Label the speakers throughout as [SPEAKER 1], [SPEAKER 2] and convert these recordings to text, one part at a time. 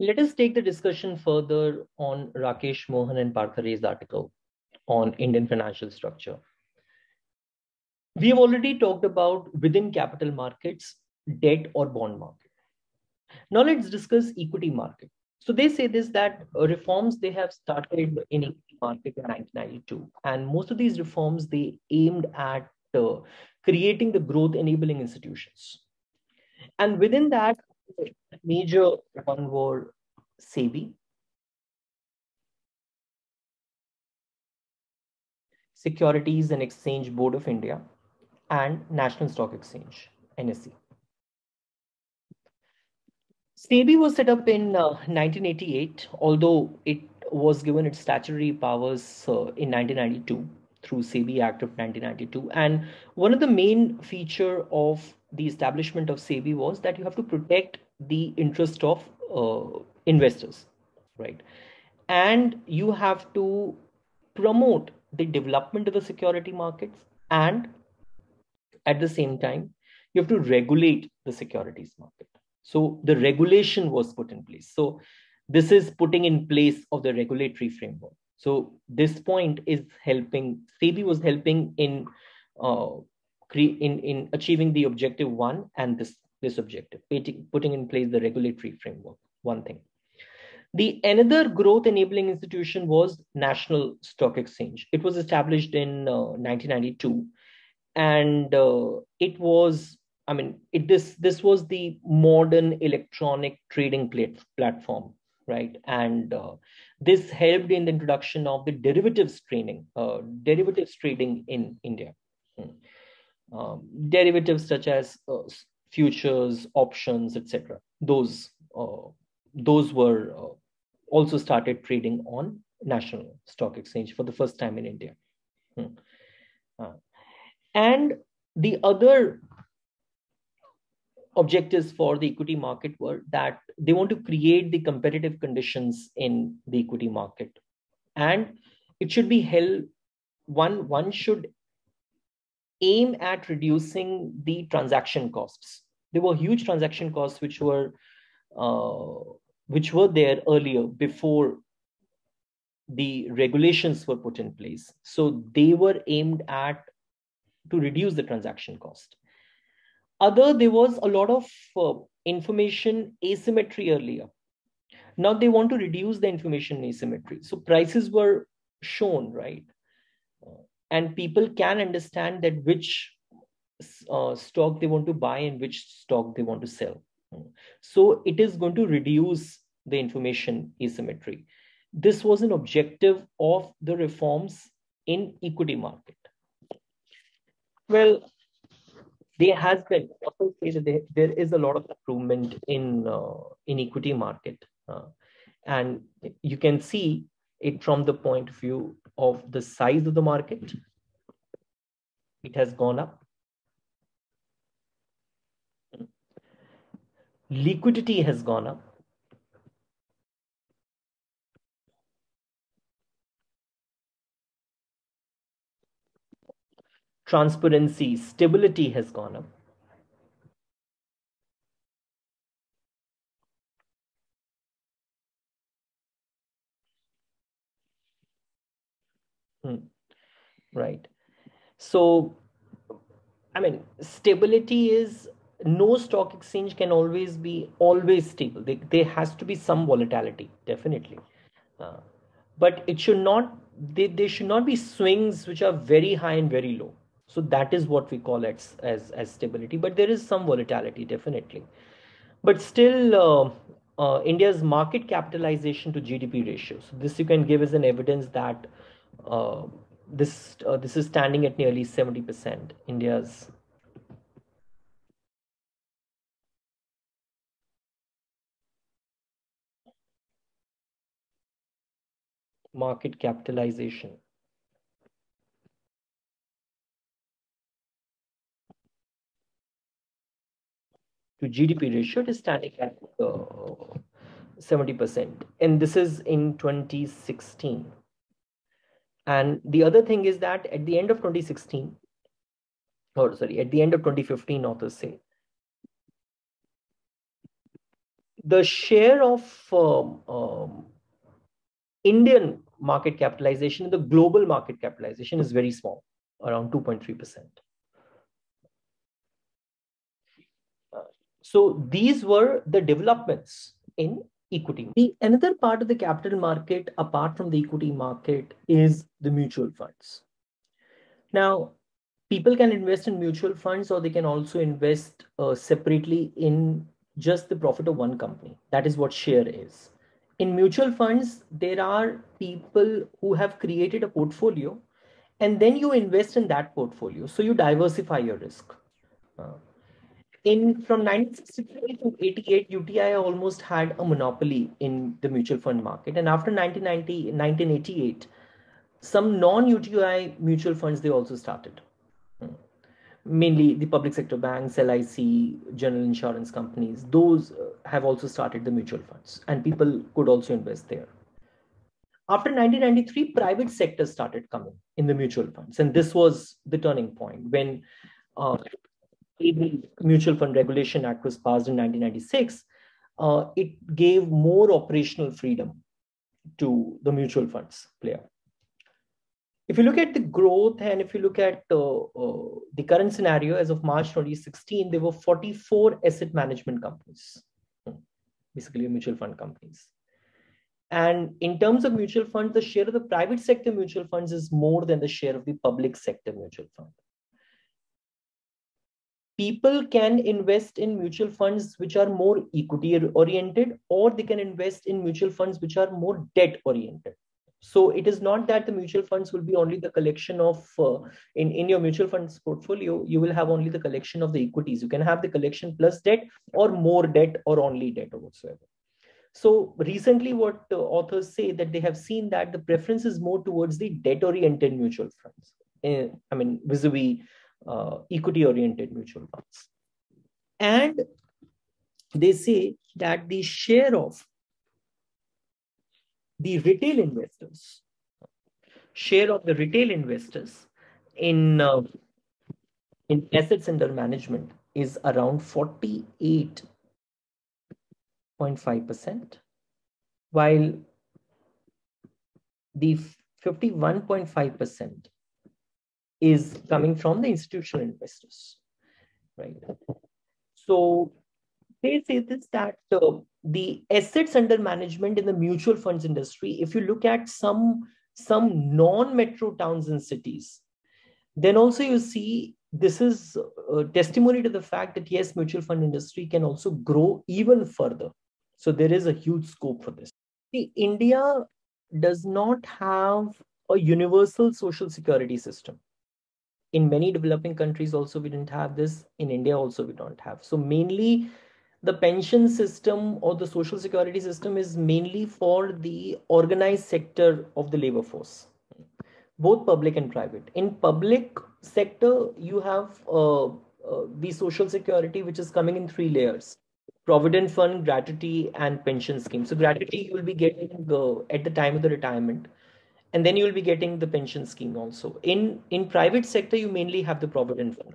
[SPEAKER 1] Let us take the discussion further on Rakesh Mohan and Partha Ray's article on Indian financial structure. We have already talked about within capital markets, debt or bond market. Now let's discuss equity market. So they say this that reforms they have started in equity market in 1992, and most of these reforms they aimed at uh, creating the growth enabling institutions. And within that, major one were SEBI, Securities and Exchange Board of India, and National Stock Exchange, NSE. SEBI was set up in uh, 1988, although it was given its statutory powers uh, in 1992 through SEBI Act of 1992. And one of the main feature of the establishment of SEBI was that you have to protect the interest of uh, investors, right? And you have to promote the development of the security markets and at the same time you have to regulate the securities market. So the regulation was put in place. So this is putting in place of the regulatory framework. So this point is helping sebi was helping in uh, in in achieving the objective one and this this objective putting in place the regulatory framework one thing the another growth enabling institution was National Stock Exchange. It was established in uh, 1992, and uh, it was, I mean, it, this this was the modern electronic trading plat- platform, right? And uh, this helped in the introduction of the derivatives trading, uh, derivatives trading in India. Hmm. Um, derivatives such as uh, futures, options, etc. Those uh, those were also started trading on national stock exchange for the first time in India. Hmm. Uh, and the other objectives for the equity market were that they want to create the competitive conditions in the equity market and it should be held one one should aim at reducing the transaction costs there were huge transaction costs which were uh, which were there earlier before the regulations were put in place. So they were aimed at to reduce the transaction cost. Other, there was a lot of uh, information asymmetry earlier. Now they want to reduce the information asymmetry. So prices were shown, right? And people can understand that which uh, stock they want to buy and which stock they want to sell. So it is going to reduce the information asymmetry. This was an objective of the reforms in equity market. Well, there has been also say that there, is a lot of improvement in uh, in equity market, uh, and you can see it from the point of view of the size of the market. It has gone up liquidity has gone up. Transparency, stability has gone up. Right. So, I mean, stability is no stock exchange can always be always stable. They, there has to be some volatility definitely. Uh, but it should not they, there should not be swings which are very high and very low. So that is what we call as as, as stability. But there is some volatility definitely. But still uh, uh, india's market capitalization to gdp ratio. So this you can give as an evidence that uh, this uh, this is standing at nearly 70% india's market capitalization. To GDP ratio, it is standing at uh, 70%. And this is in 2016. And the other thing is that at the end of 2016, or sorry, at the end of 2015, authors say, the share of um, um, Indian market capitalization in the global market capitalization is very small, around 2.3%. Uh, so these were the developments in equity. The another part of the capital market, apart from the equity market, is the mutual funds. Now, people can invest in mutual funds or they can also invest uh, separately in just the profit of one company. That is what share is. In mutual funds, there are people who have created a portfolio and then you invest in that portfolio. So you diversify your risk. Uh, in from 1963 to 88, UTI almost had a monopoly in the mutual fund market. And after 1990, 1988, some non-UTI mutual funds, they also started mainly the public sector banks, LIC, general insurance companies, those uh, have also started the mutual funds and people could also invest there. After 1993, private sector started coming in the mutual funds. And this was the turning point when uh, Mutual Fund Regulation Act was passed in 1996. Uh, it gave more operational freedom to the mutual funds player if you look at the growth and if you look at uh, uh, the current scenario as of March 2016, there were 44 asset management companies, basically mutual fund companies. And in terms of mutual funds, the share of the private sector mutual funds is more than the share of the public sector mutual fund. People can invest in mutual funds which are more equity oriented, or they can invest in mutual funds which are more debt oriented so it is not that the mutual funds will be only the collection of uh, in in your mutual funds portfolio you will have only the collection of the equities. You can have the collection plus debt or more debt or only debt or whatsoever. So recently what uh, authors say that they have seen that the preference is more towards the debt oriented mutual funds uh, i mean vis-a-vis uh, equity oriented mutual funds. And they say that the share of the retail investors, share of the retail investors in uh, in assets under management is around 48.5%, while the 51.5% is coming from the institutional investors, right? So they say this that uh, the assets under management in the mutual funds industry, if you look at some some non-metro towns and cities, then also you see this is a testimony to the fact that yes, mutual fund industry can also grow even further. So there is a huge scope for this. See, India does not have a universal social security system. In many developing countries, also we didn't have this. In India, also we don't have. So mainly the pension system or the social security system is mainly for the organized sector of the labor force both public and private in public sector you have uh, uh, the social security which is coming in three layers provident fund gratuity and pension scheme so gratuity you will be getting uh, at the time of the retirement and then you will be getting the pension scheme also. In in private sector you mainly have the provident fund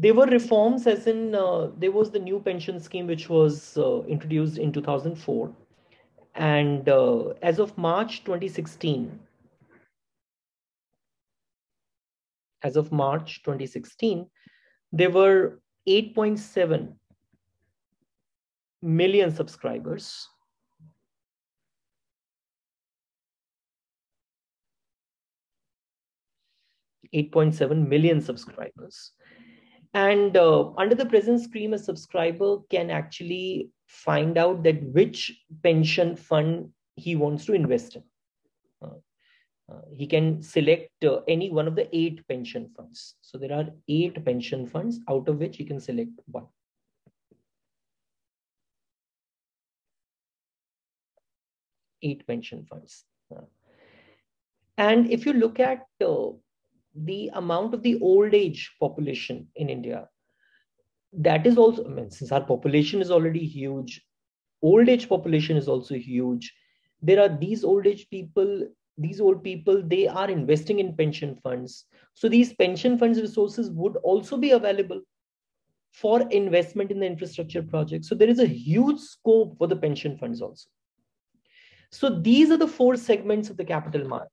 [SPEAKER 1] there were reforms as in uh, there was the new pension scheme which was uh, introduced in 2004 and uh, as of march 2016 as of march 2016 there were 8.7 million subscribers Eight point seven million subscribers, and uh, under the present scheme, a subscriber can actually find out that which pension fund he wants to invest in. Uh, uh, he can select uh, any one of the eight pension funds. So there are eight pension funds out of which he can select one. Eight pension funds. Uh, and if you look at uh, the amount of the old age population in India, that is also, I mean, since our population is already huge, old age population is also huge. There are these old age people, these old people, they are investing in pension funds. So these pension funds resources would also be available for investment in the infrastructure project. So there is a huge scope for the pension funds also. So these are the four segments of the capital market.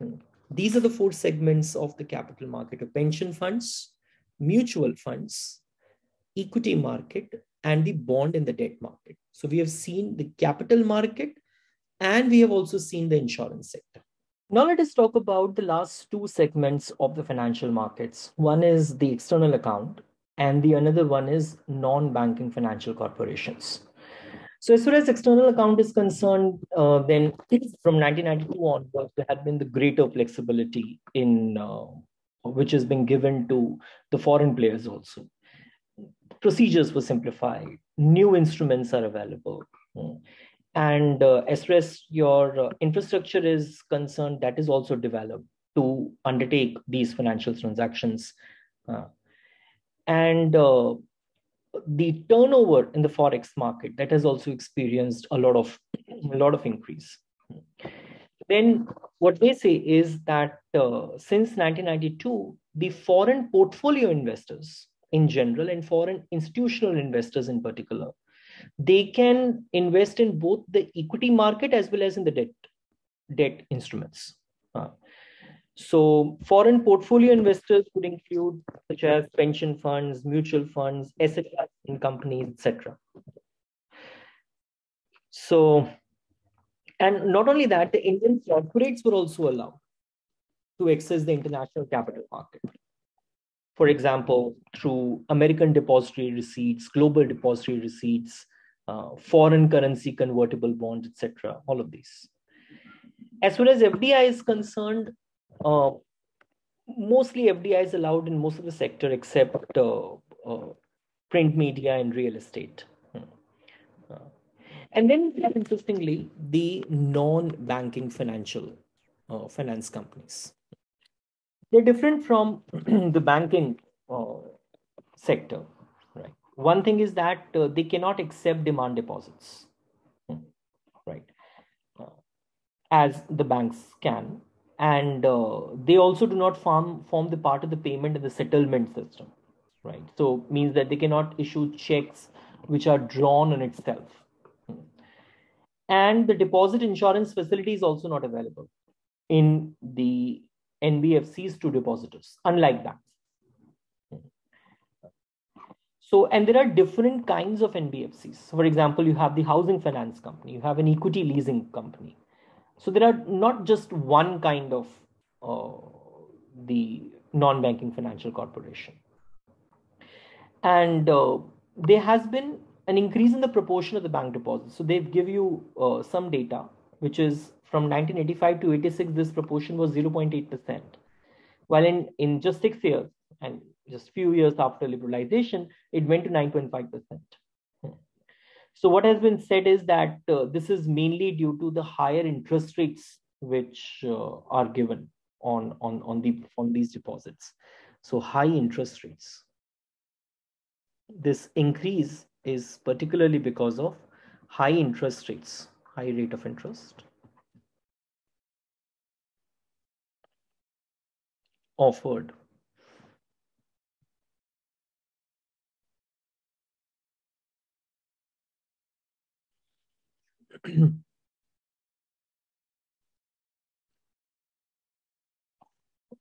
[SPEAKER 1] Hmm. These are the four segments of the capital market of pension funds, mutual funds, equity market, and the bond and the debt market. So we have seen the capital market and we have also seen the insurance sector. Now let us talk about the last two segments of the financial markets. One is the external account and the another one is non-banking financial corporations. So as far as external account is concerned, uh, then from 1992 onwards, there had been the greater flexibility in uh, which has been given to the foreign players also. Procedures were simplified, new instruments are available. And uh, as far as your uh, infrastructure is concerned, that is also developed to undertake these financial transactions. Uh, and uh, the turnover in the forex market that has also experienced a lot of a lot of increase. Then what they say is that uh, since 1992 the foreign portfolio investors in general and foreign institutional investors in particular they can invest in both the equity market as well as in the debt debt instruments. Uh, so foreign portfolio investors would include such as pension funds, mutual funds, asset and companies, etc. So, and not only that, the Indian corporates were also allowed to access the international capital market. For example, through American depository receipts, global depository receipts, uh, foreign currency convertible bonds, etc. All of these. As far as FDI is concerned, uh, mostly FDI is allowed in most of the sector except uh, uh, print media and real estate. Hmm. Uh, and then, interestingly, the non-banking financial uh, finance companies. They're different from the banking sector. Right. One thing is that they cannot accept demand deposits. Hmm. Right. as the banks can and uh, they also do not form form the part of the payment and the settlement system right? So means that they cannot issue checks which are drawn on itself. And the deposit insurance facility is also not available in the nbfcs to depositors unlike that so and there are different kinds of nbfcs for example you have the housing finance company you have an equity leasing company so there are not just one kind of uh, the non-banking financial corporation. And uh, there has been an increase in the proportion of the bank deposits. So they give you uh, some data, which is from 1985 to 86, this proportion was 0.8%. While in, in just six years and just few years after liberalization, it went to 9.5%. So what has been said is that uh, this is mainly due to the higher interest rates which uh, are given on, on, on, the, on these deposits. So high interest rates. This increase is particularly because of high interest rates, high rate of interest offered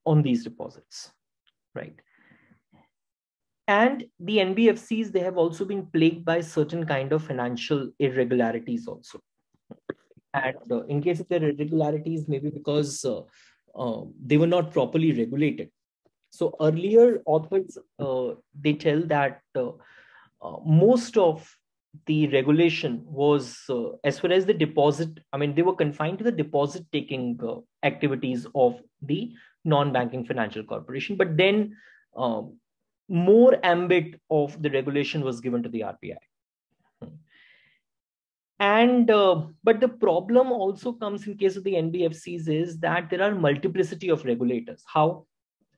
[SPEAKER 1] on these deposits, right? And the NBFCs, they have also been plagued by certain kind of financial irregularities also. And uh, in case of their irregularities, maybe because uh, uh, they were not properly regulated. So earlier authors, uh, they tell that uh, uh, most of the regulation was uh, as far as the deposit i mean they were confined to the deposit taking uh, activities of the non-banking financial corporation. But then um, more ambit of the regulation was given to the rbi and uh, but the problem also comes in case of the nbfcs is that there are multiplicity of regulators. How?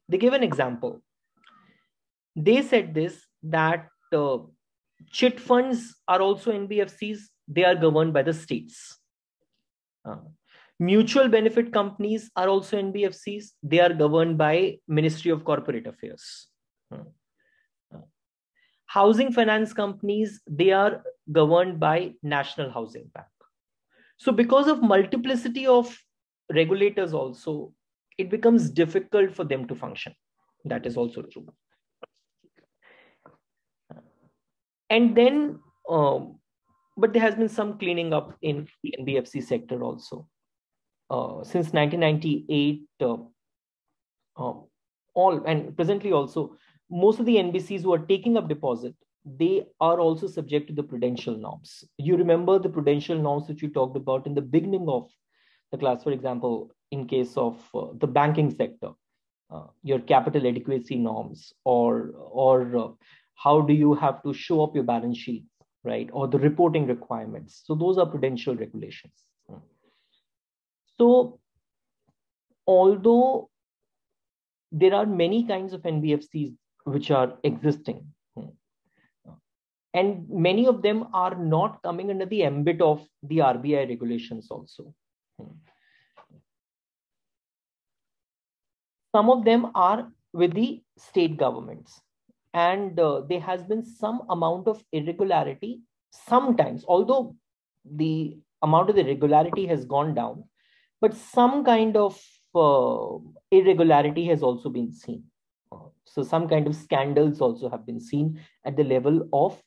[SPEAKER 1] They give an example. They said this that uh, chit funds are also NBFCs. They are governed by the states. Uh, mutual benefit companies are also NBFCs. They are governed by Ministry of Corporate Affairs. Uh, uh, housing finance companies they are governed by national housing bank so because of multiplicity of regulators also it becomes difficult for them to function that is also true and then um, but there has been some cleaning up in the nbfc sector also. Uh, since 1998 uh, um, all and presently also most of the nbcs who are taking up deposit they are also subject to the prudential norms. You remember the prudential norms which we talked about in the beginning of the class for example in case of uh, the banking sector uh, your capital adequacy norms or or uh, how do you have to show up your balance sheet right or the reporting requirements. So those are prudential regulations. So although there are many kinds of nbfcs which are existing and many of them are not coming under the ambit of the rbi regulations also. Some of them are with the state governments and uh, there has been some amount of irregularity sometimes although the amount of the irregularity has gone down but some kind of uh, irregularity has also been seen. Uh, so some kind of scandals also have been seen at the level of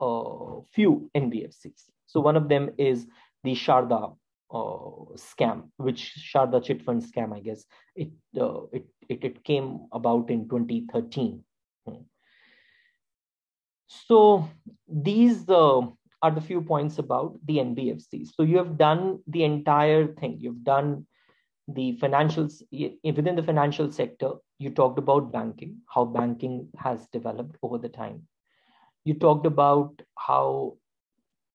[SPEAKER 1] uh, few nbfcs so one of them is the sharda uh, scam, which Sharda chit fund scam, I guess it, uh, it, it, it came about in 2013. So these uh, are the few points about the NBFCs. So you have done the entire thing. You've done the financials within the financial sector. You talked about banking, how banking has developed over the time. You talked about how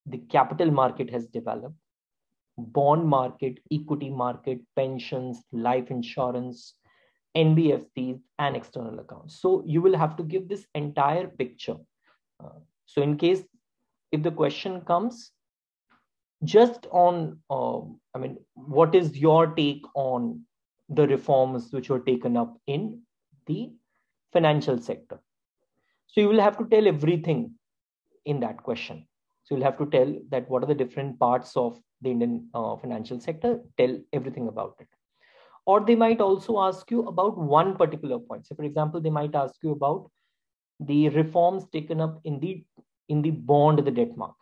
[SPEAKER 1] the capital market has developed bond market, equity market, pensions, life insurance, NBFCs, and external accounts. So you will have to give this entire picture. Uh, so in case if the question comes just on, uh, I mean, what is your take on the reforms which were taken up in the financial sector? So you will have to tell everything in that question. So you'll have to tell that what are the different parts of the Indian uh, financial sector, tell everything about it. Or they might also ask you about one particular point. So, for example, they might ask you about the reforms taken up in the in the bond, the debt market,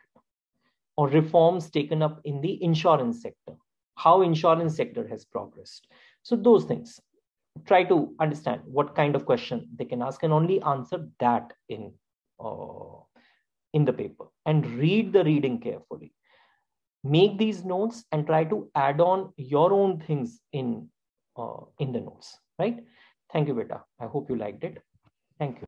[SPEAKER 1] or reforms taken up in the insurance sector, how insurance sector has progressed. So those things. Try to understand what kind of question they can ask and only answer that in uh, in the paper and read the reading carefully make these notes and try to add on your own things in uh, in the notes right thank you beta i hope you liked it thank you